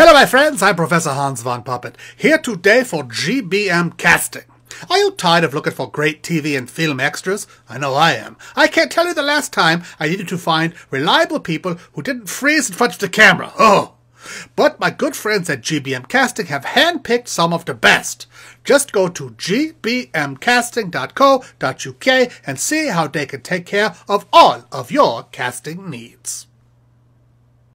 Hello, my friends. I'm Professor Hans von Puppet, here today for GBM Casting. Are you tired of looking for great TV and film extras? I know I am. I can't tell you the last time I needed to find reliable people who didn't freeze in front of the camera. Oh! But my good friends at GBM Casting have handpicked some of the best. Just go to gbmcasting.co.uk and see how they can take care of all of your casting needs.